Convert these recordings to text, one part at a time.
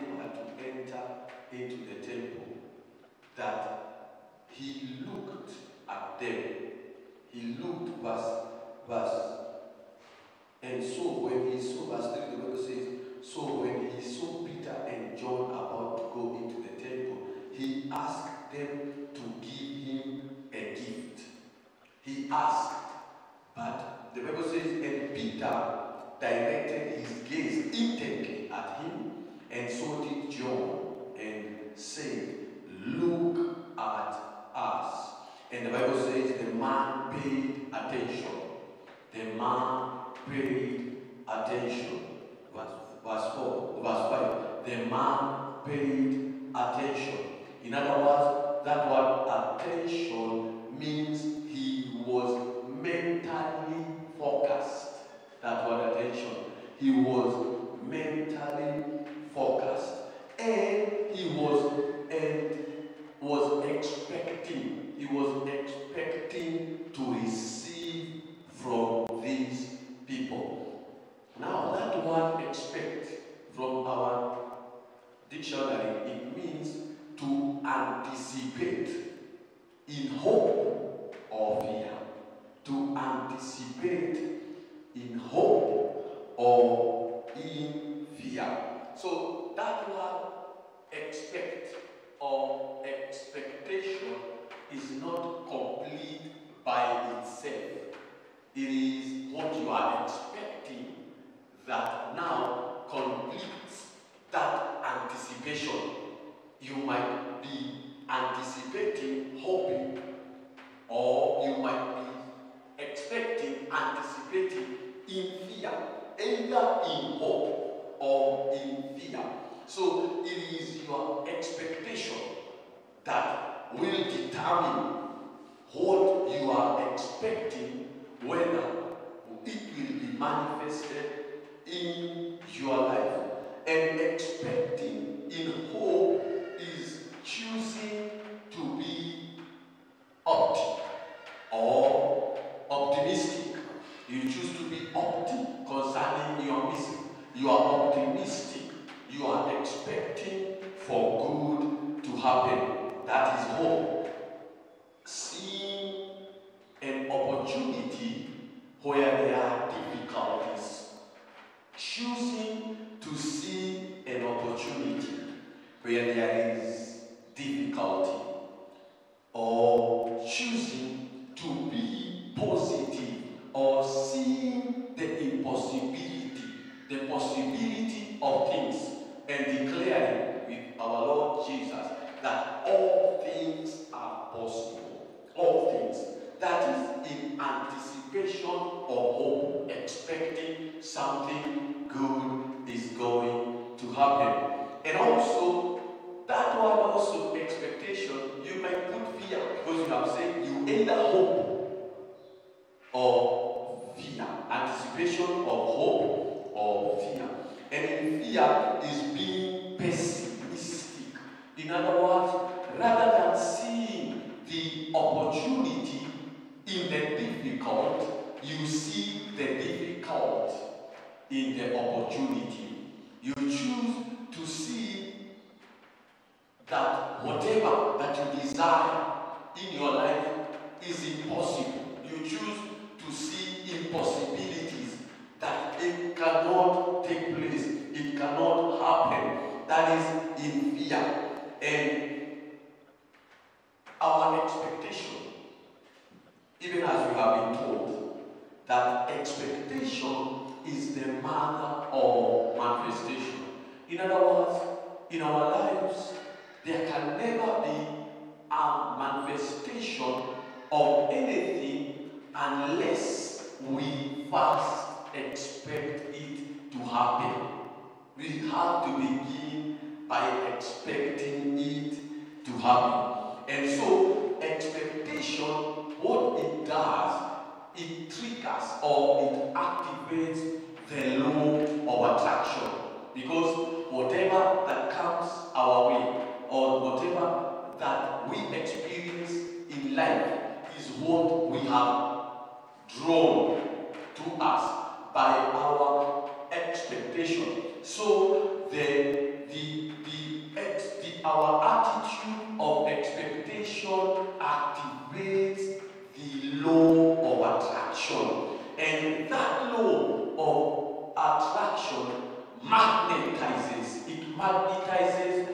were to enter into the temple, that he looked at them. He looked verse, verse. And so when he saw, verse 3, the Bible says, so when he saw Peter and John about to go into the temple, he asked them to give him a gift. He asked, but the Bible says, and Peter directed his gaze intently at him, and so did John, and said, Look at us. And the Bible says the man paid attention. The man paid attention. Verse, verse 4, verse 5. The man paid attention. In other words, that word attention means he was mentally focused. That word attention. He was mentally focused. And he was and was expecting. He was expecting to receive from these people. Now that word expect from our dictionary, it means to anticipate in hope or fear. To anticipate in hope or in fear. So that word expect or expectation is not complete by itself. It is what you are expecting that now completes that anticipation. You might be anticipating, hoping, or you might be expecting, anticipating in fear, either in hope or in fear. So it is your expectation that will determine what you are expecting, whether it will be manifested in your life. And expecting in hope is choosing to be optimistic or optimistic. You choose to be optimistic concerning your mission. You are optimistic. You are expecting for good to happen. That is hope. Seeing an opportunity where there are difficulties. Choosing to see an opportunity where there is difficulty. Or choosing to be positive or seeing the impossibility, the possibility of things, and declaring with our Lord Jesus that all things are possible. All things. That is in anticipation of hope, expecting something good is going to happen. And also, That one also expectation, you might put fear because you have said you either hope or fear, anticipation of hope or fear. And in fear is being pessimistic. In other words, rather than seeing the opportunity in the difficult, you see the difficult in the opportunity. You choose to see that whatever that you desire in your life is impossible. You choose to see impossibilities that it cannot take place, it cannot happen. That is in fear. And our expectation, even as we have been told, that expectation is the mother of manifestation. In other words, in our lives, there can never be a manifestation of anything unless we first expect it to happen. We have to begin by expecting it to happen. And so, expectation, what it does, it triggers or it activates the law of attraction. Because whatever that comes our way, or whatever that we experience in life, is what we have drawn to us by our expectation. So the the the, the our attitude of expectation activates the law of attraction, and that law of attraction magnetizes. It magnetizes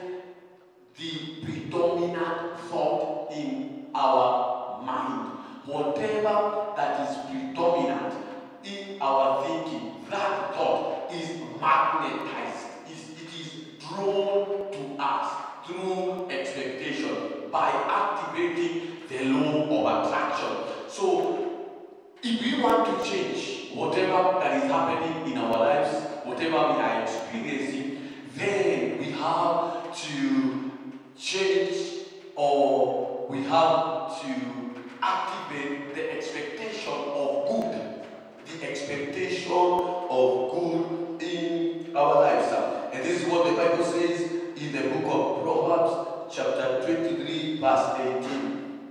the predominant thought in our mind. Whatever that is predominant in our thinking, that thought is magnetized. Is- It is drawn to us through expectation by activating the law of attraction. So, if we want to change whatever that is happening in our lives, whatever we are experiencing, then we have to change or we have to activate the expectation of good. The expectation of good in our lives. And this is what the Bible says in the book of Proverbs, chapter 23, verse 18.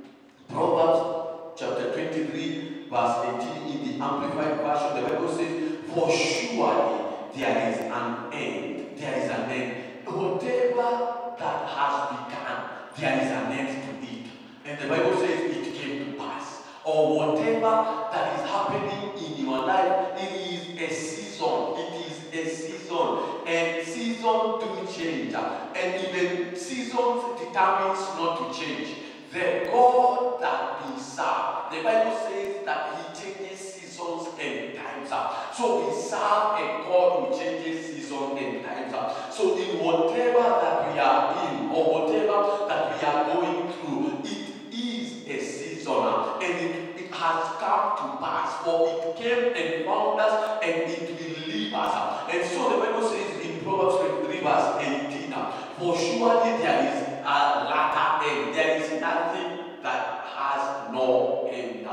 Proverbs chapter 23, verse 18 in the Amplified Version, the Bible says, For surely there is an end. There is an end. Whatever that has begun, there is an end to it. And the Bible says it came to pass. Or whatever that is happening in your life, it is a season. It is a season. And season do change. And even seasons determines not to change. The God that we serve, the Bible says that He changes seasons and times. So we serve a God who changes seasons and times. So in whatever that we are in or whatever that we are going through, it is a season and it, it has come to pass. For it came and found us and it will leave us. And so the Bible says in Proverbs 23 verse 18, for surely there is a latter end. There is nothing that has no end.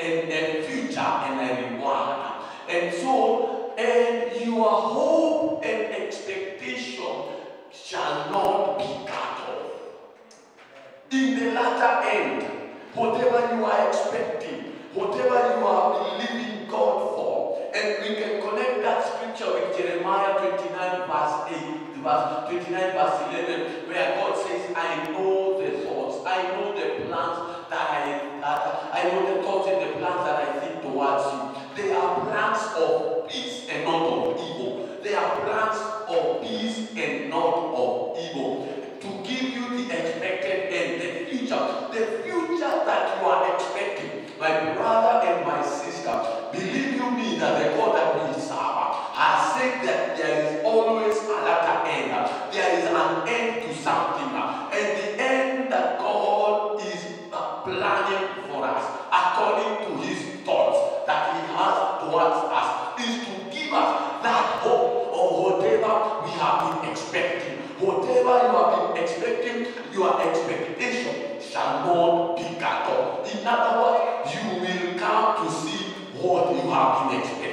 And a future and a reward. And so, and your hope and expectation shall not be cut off. In the latter end, whatever you are expecting, whatever you are believing God for, and we can connect that scripture with Jeremiah 29, verse 8, verse 29, verse 11, where God says, I know argument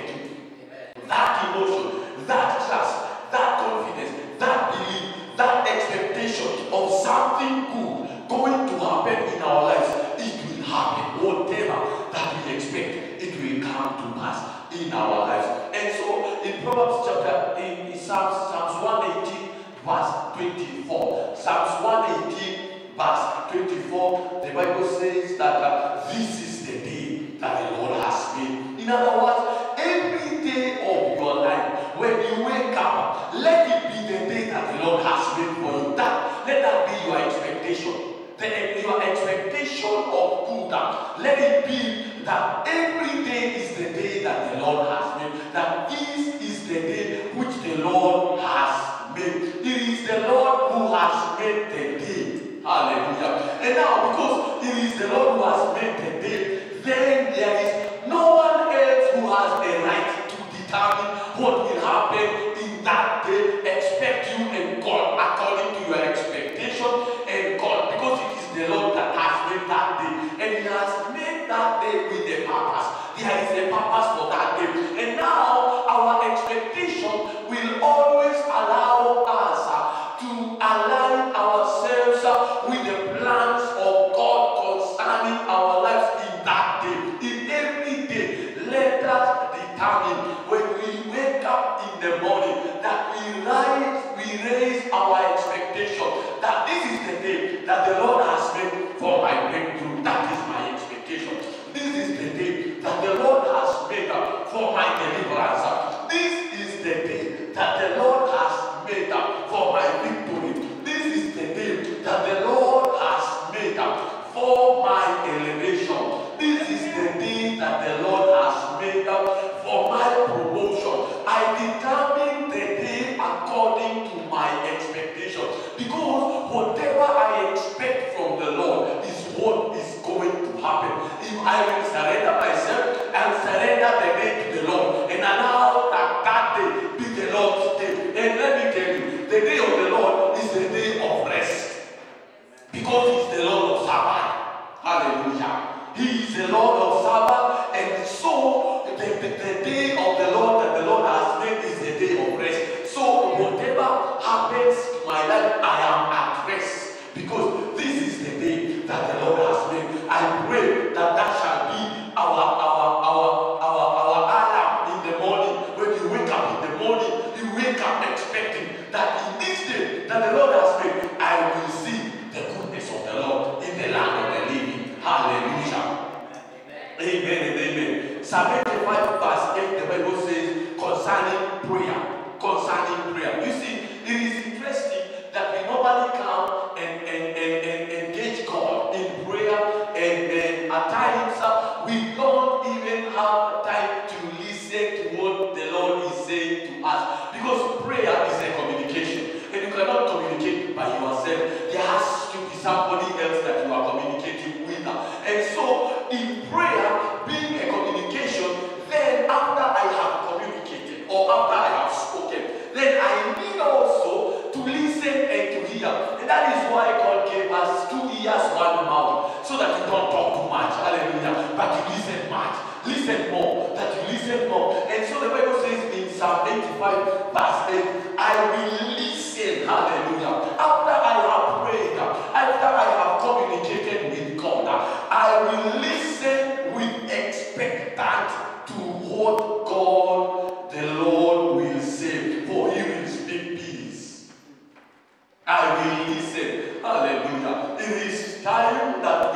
determine what will happen in that day. Expect you and God according to your expectation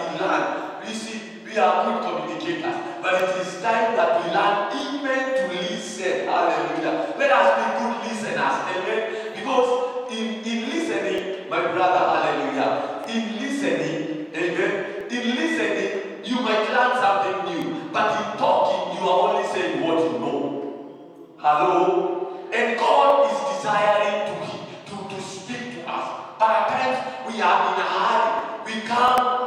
we. You see, we are good communicators, but it is time that we learn even to listen. Hallelujah. Let us be good listeners. Amen. Because in, in listening, my brother, hallelujah, in listening, amen, in listening, you might learn something new, but in talking, you are only saying what you know. Hello? And God is desiring to, to, to speak to us. But at times, we are in a hurry. We can't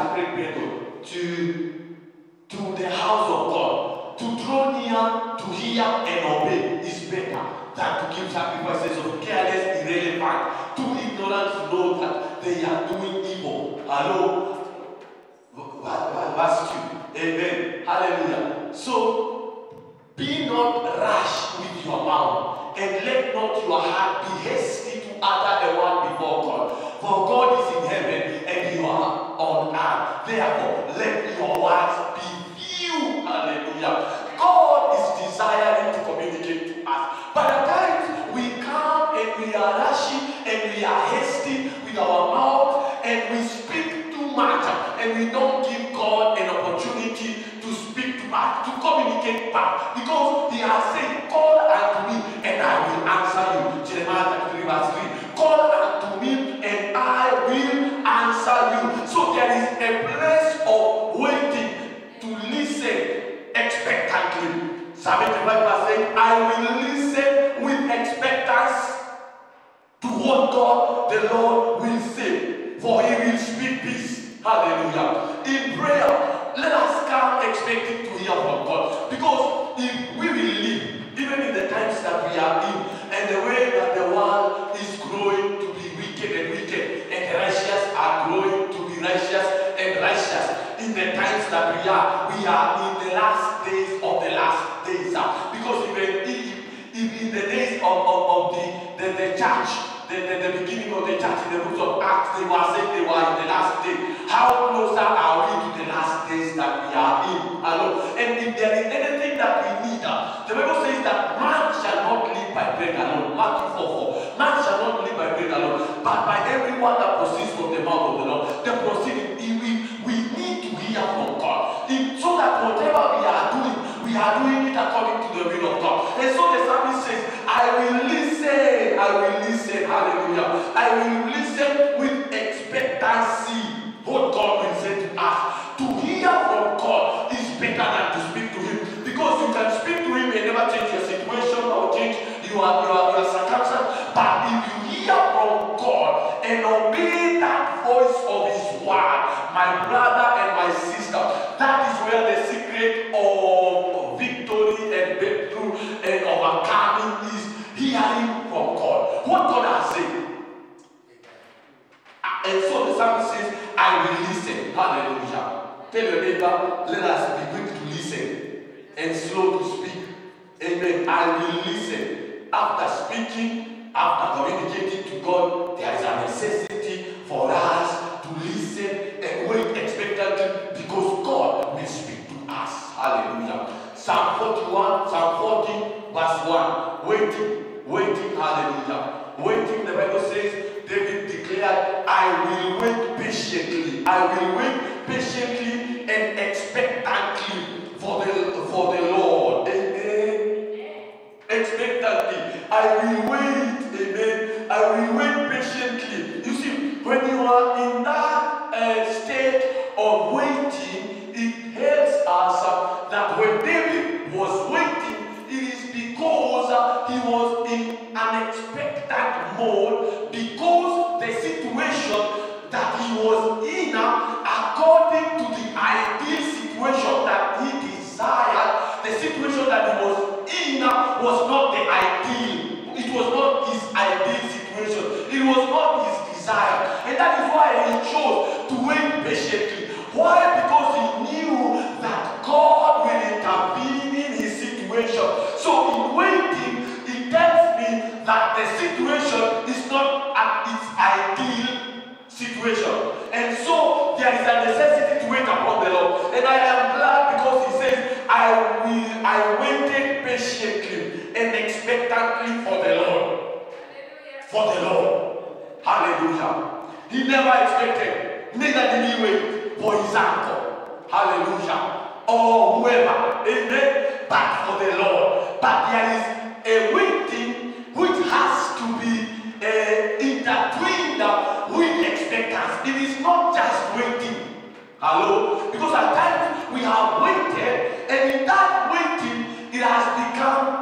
Jacob to to, to the house of God, to draw near, to hear and obey is better than to give sacrifices of careless, irrelevant, too ignorant to know that they are doing evil. Hello? Verse 2. Amen. Hallelujah. So, be not rash with your mouth, and let not your heart be hasty to utter a word before God. For God Therefore, let your words be few. Hallelujah. God is desiring to communicate to us. But at times, we come and we are rushing and we are hasty with our mouth and we speak too much and we don't give God an opportunity to speak to us, to communicate back. Because He has said, Call unto me and I will answer you. Jeremiah 3 verse 3. Expectantly. Psalm 85 verse 8, I will listen with expectancy to what God the Lord will say, for he will speak peace. Hallelujah. In prayer, let us come expecting to hear from God. Because if we will live, even in the times that we are in, and the way that the world is growing to be wicked, and the righteous are growing to be righteous and righteous, in the times that we are, we are in the last days of the last days. uh, Because even if, if in the days of, of, of the, the, the church, the, the, the beginning of the church in the books of Acts, they were saying they were in the last day. How closer are we to the last days that we are in? And if there is anything that we need, uh, the Bible says that man shall not live by bread alone. Matthew 4 4. Man shall not live by bread alone, but by every word that proceeds from the mouth of the Lord. We are doing it according to Waiting, hallelujah. Waiting, the Bible says, David declared, I will wait patiently. I will wait patiently and expectantly for the, for the Lord. Amen. Expectantly. I will why because he knew that god will intervene in his situation so in waiting it tells me that the situation is not at its ideal situation. And so there is a necessity to wait upon the Lord. And I am glad because he says, I will I waited patiently and expectantly for the Lord. Hallelujah. For the Lord. Hallelujah. He never expected, neither did he wait for example. Hallelujah. Or whoever. Amen. But for the Lord. But there is a waiting which has to be uh, intertwined with expectancy. It is not just waiting. Hello? Because at times we have waited, and in that waiting, it has become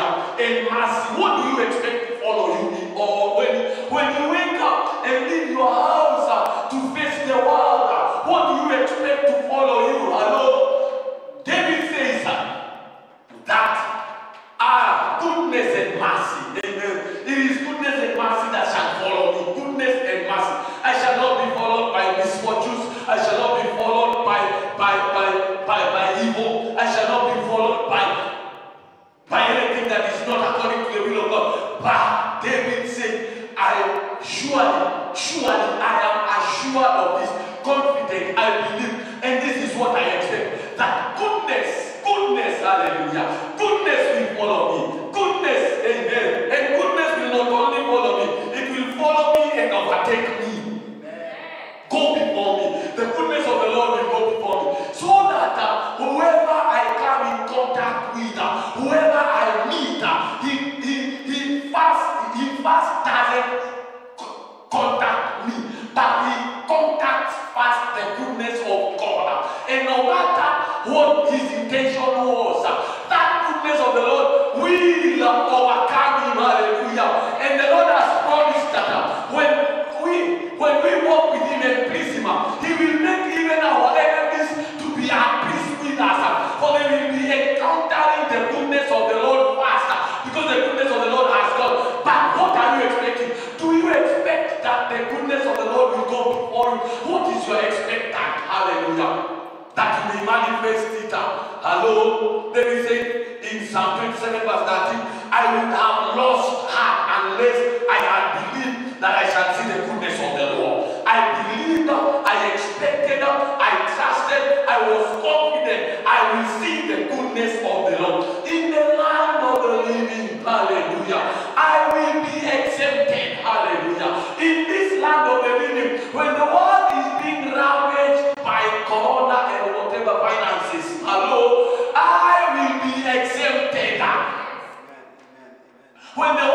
And In Masi, what do you expect? invasável manifest it out. Hello? Then he said in Psalm 27 verse 13, I would have lost heart unless I had believed that I shall see When the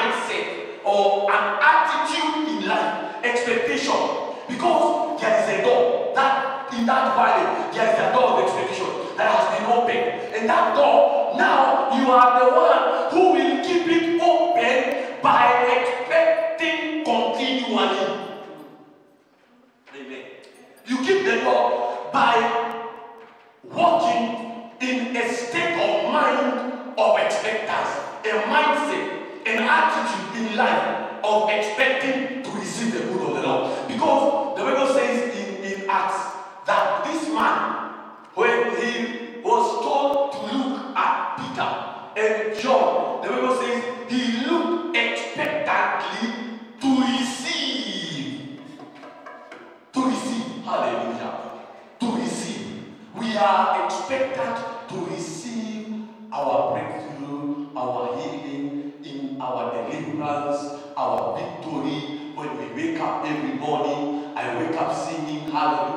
mindset or an victory when we wake up every morning. I wake up singing hallelujah.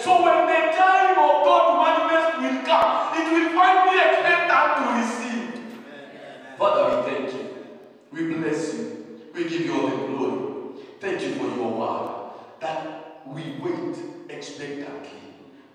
So when the time of God manifest will come, it will find me expectant to receive. Father, we thank you. We bless you. We give you all the glory. Thank you for your word that we wait expectantly,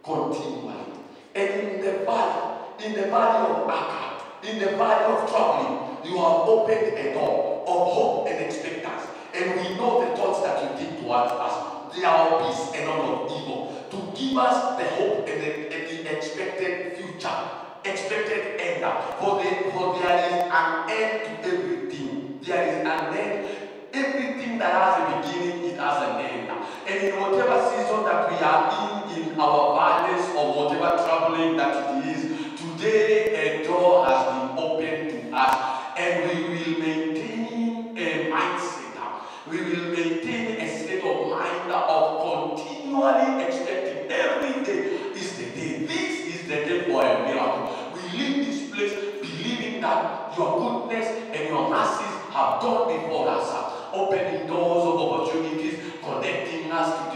continually. And in the valley, in the valley of Achor, in the valley of troubling, you have opened a door of hope and expectancy. And we know the thoughts that you think towards us. Are peace and not of evil. To give us the hope and the, and the expected future, expected end. For, the, for there is an end to everything. There is an end. Everything that has a beginning, it has an end. And in whatever season that we are in, in our valleys or whatever troubling that it is, today a door has been opened to us. And we will maintain a mindset. We will maintain a state of mind of continually expecting every day is the day. This is the day for a miracle. We leave this place believing that your goodness and your mercies have gone before us, opening doors of opportunities, connecting us to,